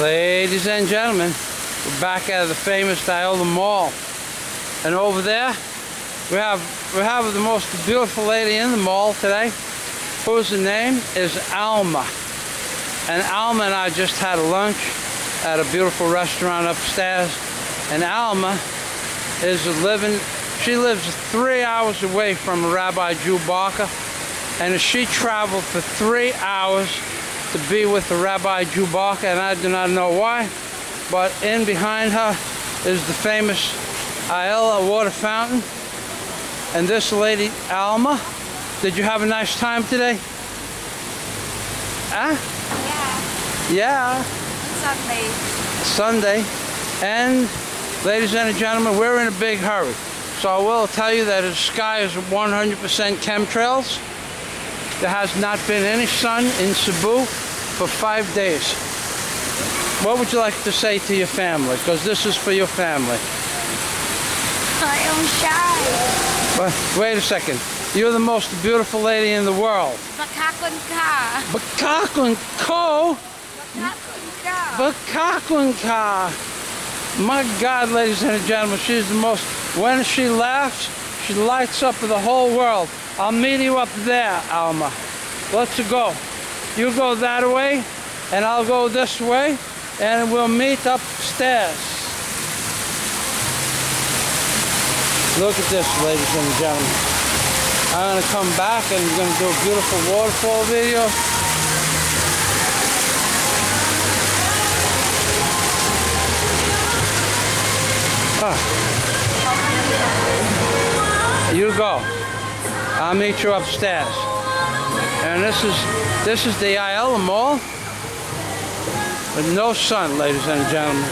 Ladies and gentlemen, we're back at the famous Ayala Mall. And over there, we have we have the most beautiful lady in the mall today, whose name is Alma. And Alma and I just had lunch at a beautiful restaurant upstairs. And Alma is living, she lives three hours away from Rabbi Jew Barker. And she traveled for three hours to be with the Rabbi Jew and I do not know why, but in behind her is the famous Ayala water fountain. And this lady, Alma, did you have a nice time today? Huh? Yeah. Yeah, Sunday. Sunday. And ladies and gentlemen, we're in a big hurry. So I will tell you that the sky is 100% chemtrails. There has not been any sun in Cebu for five days. What would you like to say to your family? Because this is for your family. I am shy. But wait a second. You're the most beautiful lady in the world. Bakakon ka. Bakakun ko! Bakakon ka. Bakakun ka! My God, ladies and gentlemen, she's the most, when she laughs, she lights up the whole world. I'll meet you up there, Alma. Let's go. You go that way, and I'll go this way, and we'll meet upstairs. Look at this, ladies and gentlemen. I'm gonna come back and we're gonna do a beautiful waterfall video. Ah. You go. I'll meet you upstairs. And this is this is the Ayala Mall with no sun, ladies and gentlemen.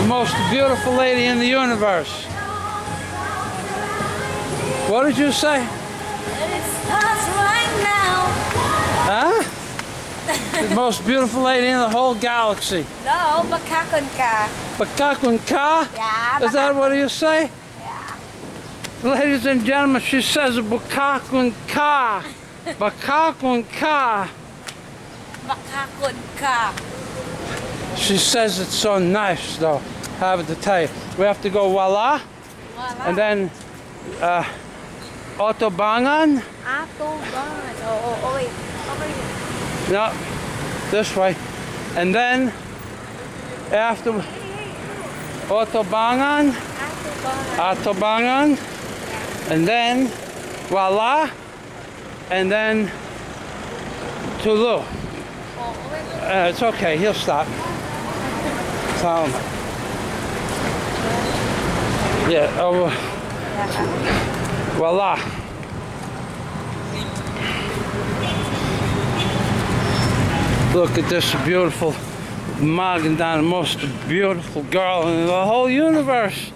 The most beautiful lady in the universe. What did you say? It's right now. Huh? the most beautiful lady in the whole galaxy. No, bakakon ka. Bakakun ka? Yeah. Is that what you say? Ladies and gentlemen, she says Bakakun ka. Bakakun ka. Bakakon ka. She says it's so nice though. Have to tell you. We have to go voila Wala. and then uh Autobangan. God. Oh, oh, oh, wait. Over here. No, this way. And then after Autobangan, God. Autobangan, and then voila, and then oh. Uh, it's okay, he'll stop. Him. Yeah, oh, voila. Look at this beautiful the most beautiful girl in the whole universe.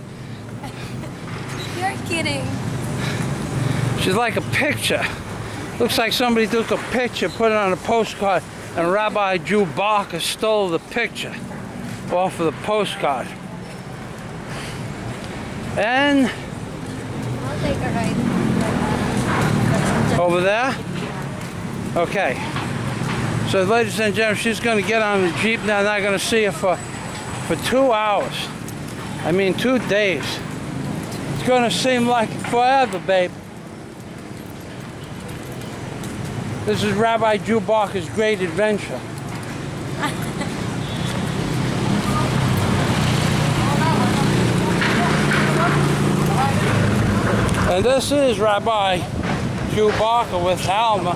You're kidding. She's like a picture. Looks like somebody took a picture, put it on a postcard, and Rabbi Jew Barker stole the picture off of the postcard. And over there, okay. So ladies and gentlemen, she's gonna get on the Jeep now, I'm gonna see her for, for two hours. I mean, two days. It's gonna seem like forever, babe. This is Rabbi Jew Barker's great adventure. and this is Rabbi Jew Barker with Alma.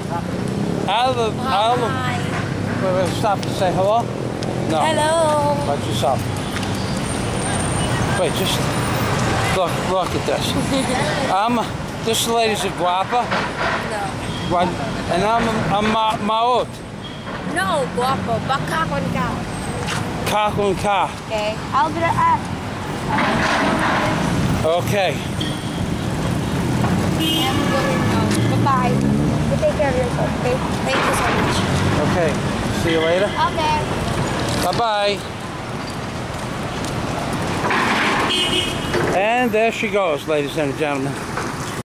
Alma, Alma. Wait, wait, stop to say hello? No. Hello. Watch yourself. Wait, just look, look at this. I'm, this lady's a guapa, No. One, and I'm, I'm ma, maot, No, guapo. Bakakon ka. kakun ka. Okay. I'll be right back. Uh, uh, okay. I'm going now. Bye-bye. You take care of yourself, okay? Thank you so much. Okay. See you later. Okay. Bye bye. And there she goes, ladies and gentlemen.